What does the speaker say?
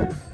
Bye.